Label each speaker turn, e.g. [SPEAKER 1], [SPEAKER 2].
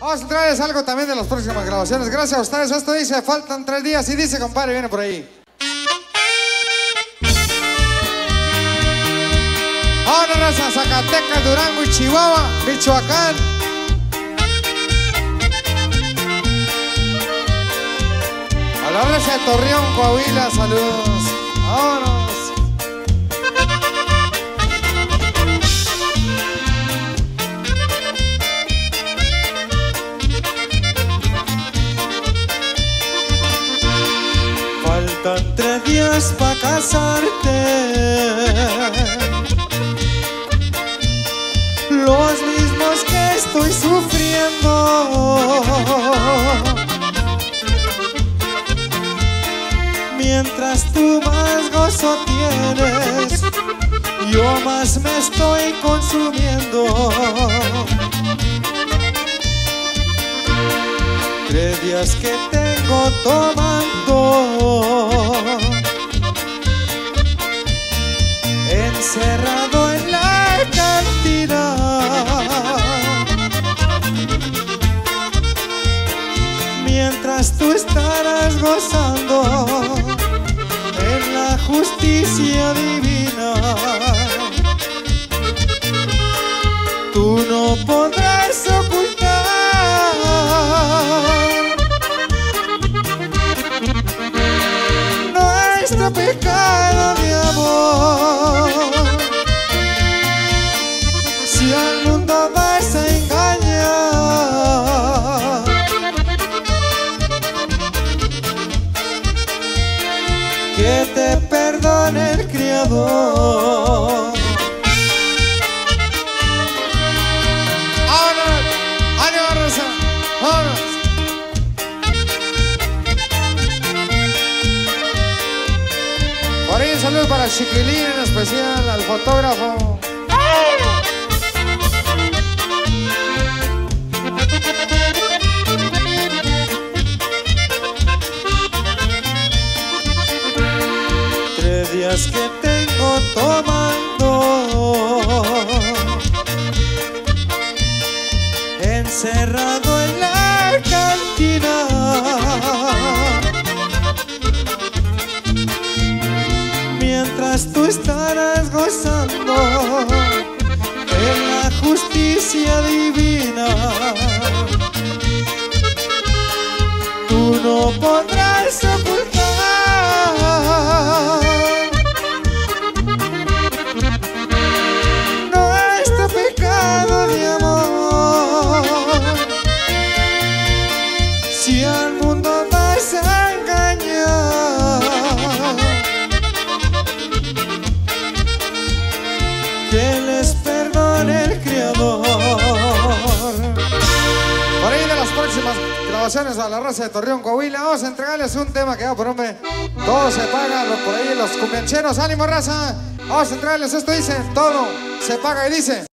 [SPEAKER 1] Vamos a traerles algo también de las próximas grabaciones. Gracias a ustedes. Esto dice, faltan tres días. Y dice, compadre, viene por ahí. Ahora raza, Zacatecas, Durango Chihuahua, Michoacán. A la raza de Torreón, Coahuila, saludos. Vámonos.
[SPEAKER 2] Días para casarte. Los mismos que estoy sufriendo. Mientras tú más gozo tienes, yo más me estoy consumiendo. Tres días que tengo tomando estarás te perdone el.
[SPEAKER 1] ¡Vámonos! Por ahí un saludo para Chiquilín, en especial al fotógrafo.
[SPEAKER 2] Mientras tú estarás gozando a
[SPEAKER 1] la raza de Torreón, Coahuila, vamos a entregarles un tema que va por hombre. Todo se paga, por ahí los cumbiancheros, ánimo raza. Vamos a entregarles esto, dice, todo se paga y dice.